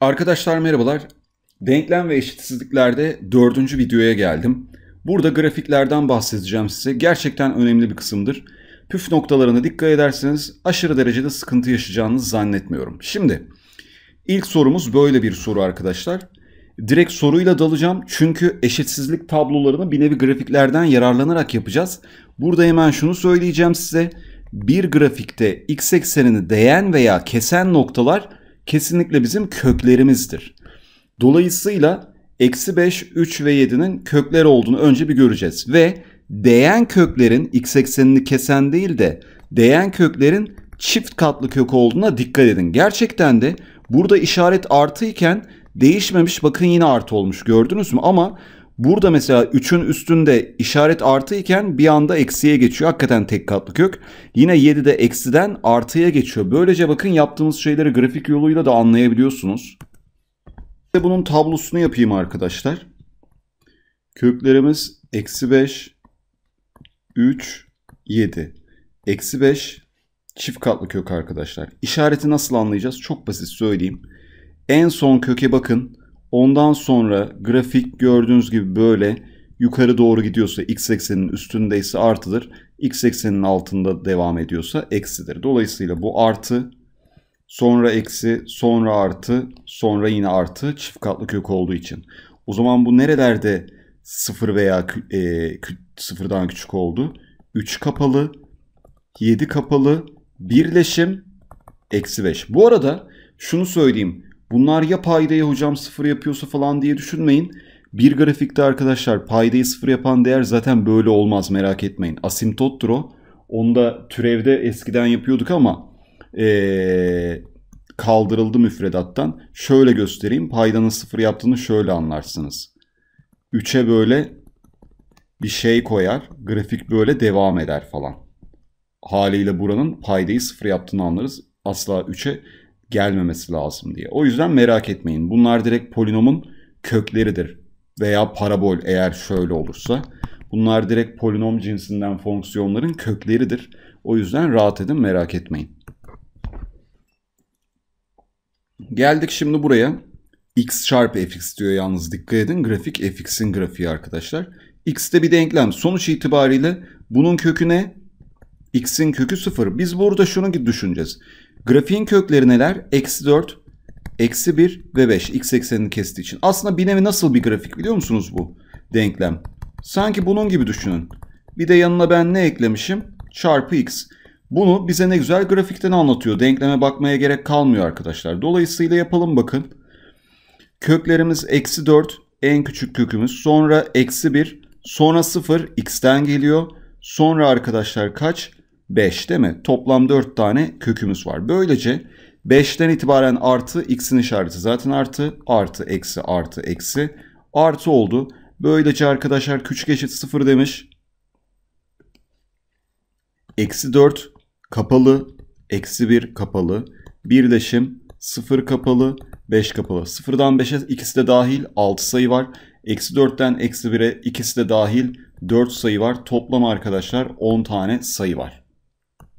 Arkadaşlar merhabalar. Denklem ve eşitsizliklerde dördüncü videoya geldim. Burada grafiklerden bahsedeceğim size. Gerçekten önemli bir kısımdır. Püf noktalarına dikkat ederseniz aşırı derecede sıkıntı yaşayacağınızı zannetmiyorum. Şimdi ilk sorumuz böyle bir soru arkadaşlar. Direkt soruyla dalacağım çünkü eşitsizlik tablolarını bir nevi grafiklerden yararlanarak yapacağız. Burada hemen şunu söyleyeceğim size. Bir grafikte x eksenini değen veya kesen noktalar kesinlikle bizim köklerimizdir. Dolayısıyla eksi 5, 3 ve 7'nin kökler olduğunu önce bir göreceğiz. Ve değen köklerin x eksenini kesen değil de değen köklerin çift katlı kök olduğuna dikkat edin. Gerçekten de burada işaret artı iken değişmemiş bakın yine artı olmuş gördünüz mü? Ama burada mesela 3'ün üstünde işaret artı iken bir anda eksiye geçiyor. Hakikaten tek katlı kök. Yine 7 de eksiden artıya geçiyor. Böylece bakın yaptığımız şeyleri grafik yoluyla da anlayabiliyorsunuz. Bunun tablosunu yapayım arkadaşlar. Köklerimiz eksi 5, 3, 7. Eksi 5 çift katlı kök arkadaşlar. İşareti nasıl anlayacağız? Çok basit söyleyeyim. En son köke bakın. Ondan sonra grafik gördüğünüz gibi böyle yukarı doğru gidiyorsa x ekseninin üstündeyse artıdır. X ekseninin altında devam ediyorsa eksidir. Dolayısıyla bu artı sonra eksi, sonra artı, sonra yine artı çift katlı kök olduğu için. O zaman bu nerelerde sıfır veya e, sıfırdan küçük oldu? 3 kapalı, 7 kapalı, birleşim, eksi 5. Bu arada şunu söyleyeyim. Bunlar ya paydayı hocam sıfır yapıyorsa falan diye düşünmeyin. Bir grafikte arkadaşlar paydayı sıfır yapan değer zaten böyle olmaz merak etmeyin. Asimtottur o. Onu da türevde eskiden yapıyorduk ama ee, kaldırıldı müfredattan. Şöyle göstereyim. Paydanın sıfır yaptığını şöyle anlarsınız. 3'e böyle bir şey koyar. Grafik böyle devam eder falan. Haliyle buranın paydayı sıfır yaptığını anlarız. Asla 3'e gelmemesi lazım diye. O yüzden merak etmeyin. Bunlar direkt polinomun kökleridir. Veya parabol eğer şöyle olursa. Bunlar direkt polinom cinsinden fonksiyonların kökleridir. O yüzden rahat edin merak etmeyin. Geldik şimdi buraya. x çarpı fx diyor yalnız dikkat edin. Grafik fx'in grafiği arkadaşlar. x'te bir denklem. Sonuç itibariyle bunun kökü ne? x'in kökü 0. Biz burada şunu düşüneceğiz. Grafiğin kökleri neler? Eksi 4, eksi 1 ve 5 x eksenini kestiği için. Aslında bir nevi nasıl bir grafik biliyor musunuz bu denklem? Sanki bunun gibi düşünün. Bir de yanına ben ne eklemişim? Çarpı x. Bunu bize ne güzel grafikten anlatıyor. Denkleme bakmaya gerek kalmıyor arkadaşlar. Dolayısıyla yapalım bakın. Köklerimiz eksi 4 en küçük kökümüz. Sonra eksi 1 sonra 0 x'ten geliyor. Sonra arkadaşlar kaç? 5 değil mi? Toplam 4 tane kökümüz var. Böylece 5'ten itibaren artı x'in işareti zaten artı artı eksi artı eksi artı oldu. Böylece arkadaşlar küçük eşit 0 demiş. Eksi 4 kapalı eksi 1 kapalı birleşim 0 kapalı 5 kapalı. 0'dan 5'e ikisi de dahil 6 sayı var. Eksi 4'ten eksi 1'e ikisi de dahil 4 sayı var. Toplam arkadaşlar 10 tane sayı var.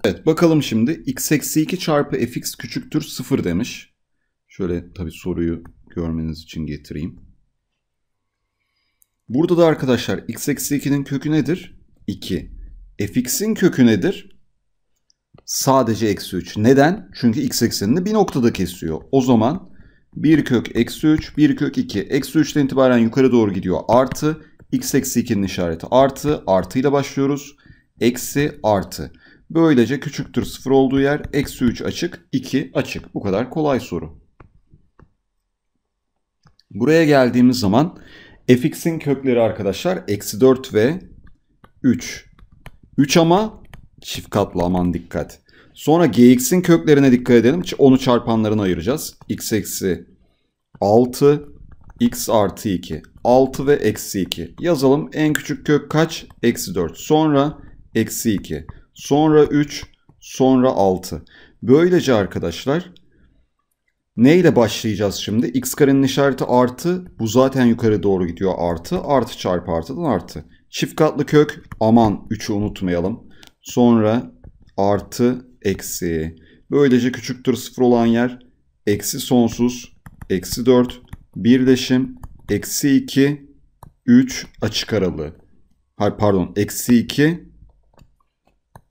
Evet bakalım şimdi x eksi 2 çarpı fx küçüktür 0 demiş. Şöyle tabi soruyu görmeniz için getireyim. Burada da arkadaşlar x eksi 2'nin kökü nedir? 2. fx'in kökü nedir? Sadece eksi 3. Neden? Çünkü x eksenini bir noktada kesiyor. O zaman 1 kök eksi 3, 1 kök 2. Eksi 3'ten itibaren yukarı doğru gidiyor. Artı, x eksi 2'nin işareti artı. Artıyla başlıyoruz. Eksi, artı. Böylece küçüktür 0 olduğu yer eksi 3 açık 2 açık. Bu kadar kolay soru. Buraya geldiğimiz zaman fx'in kökleri arkadaşlar eksi 4 ve 3. 3 ama çift katlı aman dikkat. Sonra gx'in köklerine dikkat edelim. Onu çarpanlarına ayıracağız. x eksi 6 x artı 2. 6 ve eksi 2. Yazalım en küçük kök kaç? Eksi 4. Sonra eksi 2 sonra 3, sonra 6. Böylece arkadaşlar neyle başlayacağız şimdi? x karenin işareti artı. Bu zaten yukarı doğru gidiyor artı. Artı çarpı artıdan artı. Çift katlı kök aman 3'ü unutmayalım. Sonra artı eksi. Böylece küçüktür 0 olan yer eksi sonsuz eksi 4, birleşim, eksi 2, 3 açık aralığı. Hayır pardon, eksi 2,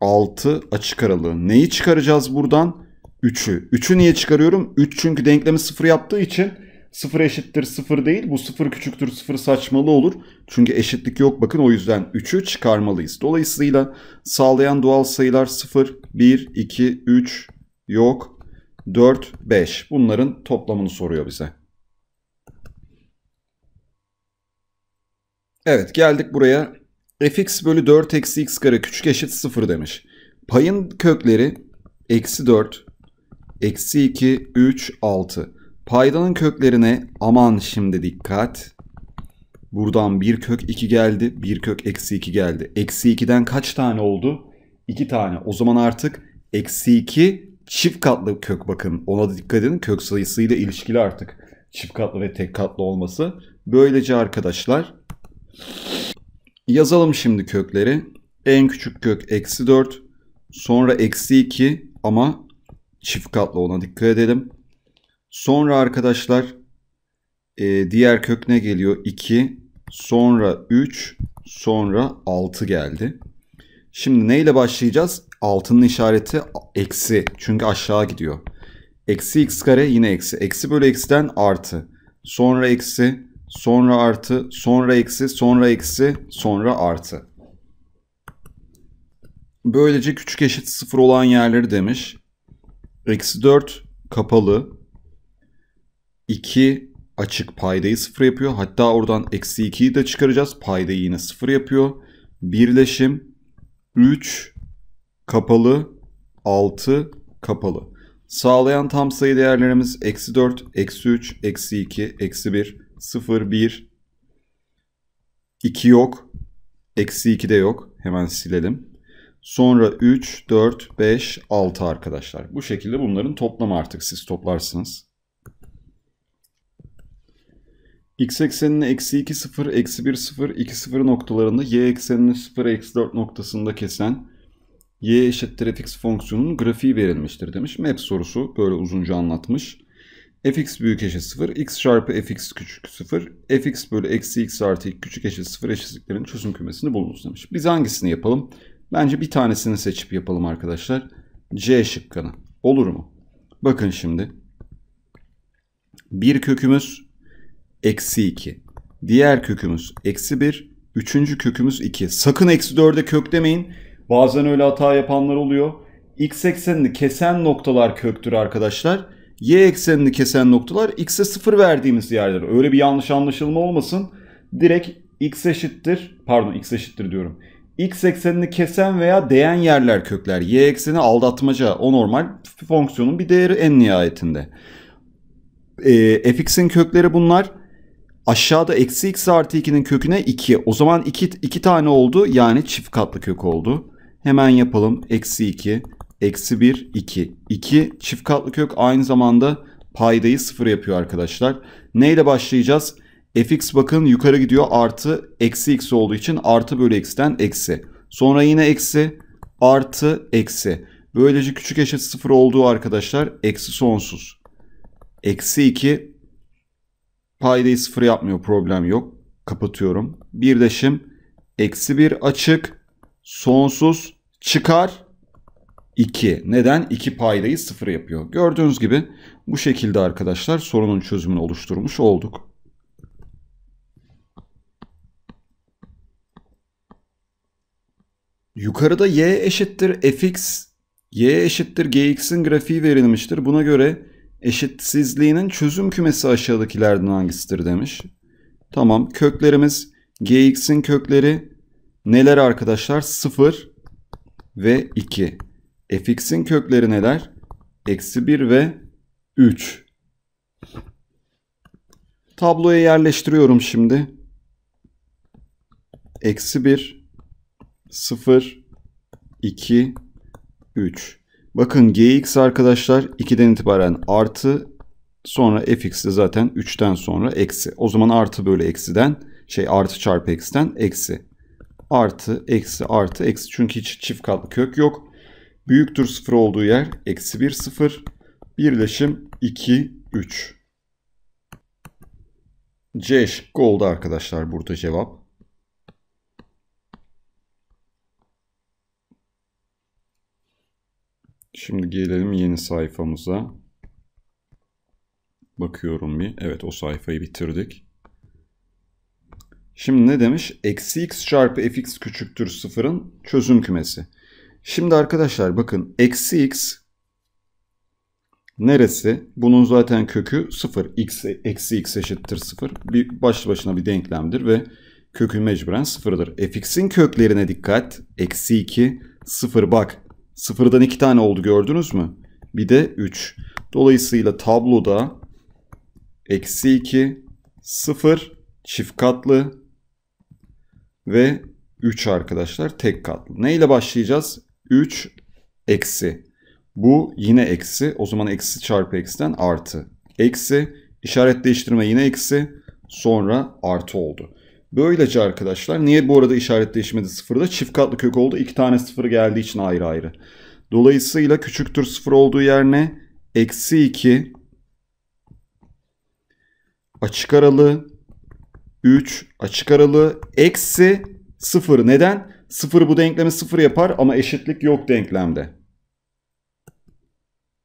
6 açık aralığı. Neyi çıkaracağız buradan? 3'ü. 3'ü niye çıkarıyorum? 3 çünkü denklemi 0 yaptığı için 0 eşittir 0 değil. Bu 0 küçüktür 0 saçmalı olur. Çünkü eşitlik yok bakın o yüzden 3'ü çıkarmalıyız. Dolayısıyla sağlayan doğal sayılar 0, 1, 2, 3 yok. 4, 5. Bunların toplamını soruyor bize. Evet geldik buraya. Fx bölü 4 eksi x kare küçük eşit 0 demiş. Payın kökleri eksi 4, eksi 2, 3, 6. Paydanın köklerine aman şimdi dikkat. Buradan bir kök 2 geldi. Bir kök eksi 2 geldi. Eksi 2'den kaç tane oldu? 2 tane. O zaman artık eksi 2 çift katlı kök bakın. Ona da dikkat edin. Kök sayısıyla ilişkili artık. Çift katlı ve tek katlı olması. Böylece arkadaşlar yazalım şimdi kökleri. En küçük kök eksi 4. Sonra eksi 2 ama çift katlı ona dikkat edelim. Sonra arkadaşlar e, diğer kök ne geliyor? 2, sonra 3, sonra 6 geldi. Şimdi neyle başlayacağız? Altının işareti eksi. Çünkü aşağı gidiyor. Eksi x kare yine eksi. Eksi bölü eksiden artı. Sonra eksi, sonra artı, sonra eksi, sonra eksi, sonra artı. Böylece küçük eşit sıfır olan yerleri demiş. Eksi 4 kapalı. 2 açık paydayı sıfır yapıyor. Hatta oradan eksi 2'yi de çıkaracağız. Paydayı yine sıfır yapıyor. Birleşim 3 kapalı 6 kapalı. Sağlayan tam sayı değerlerimiz eksi 4, eksi 3, eksi 2, eksi 1, 0, 1, 2 yok. Eksi 2 de yok. Hemen silelim. Sonra 3, 4, 5, 6 arkadaşlar. Bu şekilde bunların toplamı artık siz toplarsınız. x eksenine eksi 2 0, eksi 1 0, 2 0 noktalarında y eksenini 0, eksi 4 noktasında kesen y eşittir fx fonksiyonunun grafiği verilmiştir demiş. Map sorusu böyle uzunca anlatmış. Fx büyük eşit 0, x çarpı fx küçük 0, fx bölü eksi x artı 2 küçük eşit 0 eşitliklerin çözüm kümesini bulunuz demiş. Biz hangisini yapalım? Bence bir tanesini seçip yapalım arkadaşlar. C şıkkını. Olur mu? Bakın şimdi. Bir kökümüz eksi 2. Diğer kökümüz eksi 1. Üçüncü kökümüz 2. Sakın eksi 4'e kök demeyin. Bazen öyle hata yapanlar oluyor. X eksenini kesen noktalar köktür arkadaşlar. Y eksenini kesen noktalar x'e 0 verdiğimiz yerler. Öyle bir yanlış anlaşılma olmasın. Direkt x eşittir, pardon x eşittir diyorum. X eksenini kesen veya değen yerler kökler. Y ekseni aldatmaca. O normal fonksiyonun bir değeri en nihayetinde. E, fx'in kökleri bunlar. Aşağıda eksi x artı 2'nin köküne 2. O zaman 2, 2 tane oldu. Yani çift katlı kök oldu. Hemen yapalım. Eksi 2, eksi 1, 2. 2 çift katlı kök aynı zamanda paydayı sıfır yapıyor arkadaşlar. Neyle başlayacağız? fx bakın yukarı gidiyor artı eksi x olduğu için artı bölü x'ten eksi. Sonra yine eksi artı eksi. Böylece küçük eşit sıfır olduğu arkadaşlar eksi sonsuz. Eksi 2 paydayı sıfır yapmıyor problem yok. Kapatıyorum. Birleşim eksi 1 açık sonsuz çıkar 2. Neden? 2 paydayı sıfır yapıyor. Gördüğünüz gibi bu şekilde arkadaşlar sorunun çözümünü oluşturmuş olduk. Yukarıda y eşittir fx, y eşittir gx'in grafiği verilmiştir. Buna göre eşitsizliğinin çözüm kümesi aşağıdakilerden hangisidir demiş. Tamam köklerimiz gx'in kökleri neler arkadaşlar? 0 ve 2. fx'in kökleri neler? Eksi 1 ve 3. Tabloya yerleştiriyorum şimdi. Eksi 1 0, 2, 3. Bakın gx arkadaşlar 2'den itibaren artı sonra fx de zaten 3'ten sonra eksi. O zaman artı bölü eksiden şey artı çarpı eksiden eksi. Artı eksi artı eksi çünkü hiç çift katlı kök yok. Büyüktür 0 olduğu yer eksi 1 0 birleşim 2 3. C şıkkı oldu arkadaşlar burada cevap. Şimdi gelelim yeni sayfamıza. Bakıyorum bir. Evet o sayfayı bitirdik. Şimdi ne demiş? Eksi x çarpı fx küçüktür sıfırın çözüm kümesi. Şimdi arkadaşlar bakın eksi x neresi? Bunun zaten kökü 0. X, eksi x eşittir 0. Bir başlı başına bir denklemdir ve kökü mecburen 0'dır. fx'in köklerine dikkat. Eksi 2, 0 bak. 0'dan 2 tane oldu gördünüz mü? Bir de 3. Dolayısıyla tabloda eksi 2, 0 çift katlı ve 3 arkadaşlar tek katlı. Ne ile başlayacağız? 3 eksi. Bu yine eksi. O zaman eksi çarpı eksiden artı. Eksi. işaret değiştirme yine eksi. Sonra artı oldu. Böylece arkadaşlar niye bu arada işaret değişmedi sıfırda? Çift katlı kök oldu. İki tane sıfır geldiği için ayrı ayrı. Dolayısıyla küçüktür sıfır olduğu yerine eksi 2 açık aralı 3 açık aralı eksi 0. Neden? 0 bu denklemi 0 yapar ama eşitlik yok denklemde.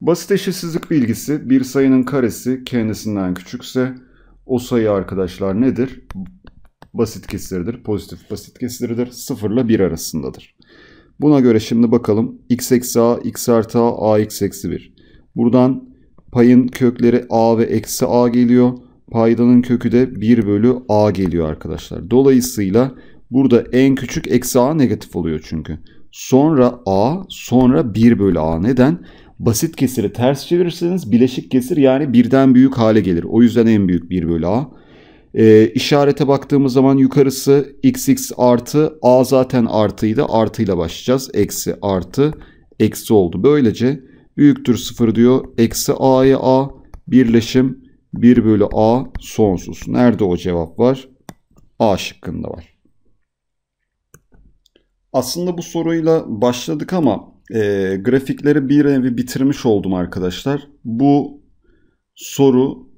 Basit eşitsizlik bilgisi bir sayının karesi kendisinden küçükse o sayı arkadaşlar nedir? Basit kesiridir. Pozitif basit kesiridir. 0 ile 1 arasındadır. Buna göre şimdi bakalım. x eksi a, x artı a, a x eksi 1. Buradan payın kökleri a ve eksi a geliyor. Paydanın kökü de 1 bölü a geliyor arkadaşlar. Dolayısıyla burada en küçük eksi a negatif oluyor çünkü. Sonra a, sonra 1 bölü a. Neden? Basit kesiri ters çevirirseniz bileşik kesir yani birden büyük hale gelir. O yüzden en büyük 1 bölü a. E, işarete baktığımız zaman yukarısı xx artı a zaten artıydı. Artıyla başlayacağız. Eksi artı eksi oldu. Böylece büyüktür 0 diyor. Eksi a'ya a birleşim 1 bölü a sonsuz. Nerede o cevap var? A şıkkında var. Aslında bu soruyla başladık ama e, grafikleri bir evi bitirmiş oldum arkadaşlar. Bu soru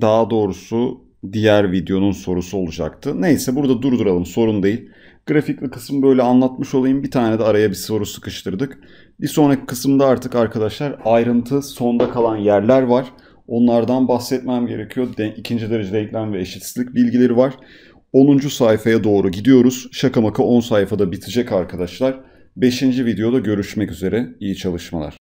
daha doğrusu diğer videonun sorusu olacaktı. Neyse burada durduralım sorun değil. Grafikli kısım böyle anlatmış olayım. Bir tane de araya bir soru sıkıştırdık. Bir sonraki kısımda artık arkadaşlar ayrıntı sonda kalan yerler var. Onlardan bahsetmem gerekiyor. De, ikinci derece denklem ve eşitsizlik bilgileri var. 10. sayfaya doğru gidiyoruz. Şaka maka 10 sayfada bitecek arkadaşlar. 5. videoda görüşmek üzere. İyi çalışmalar.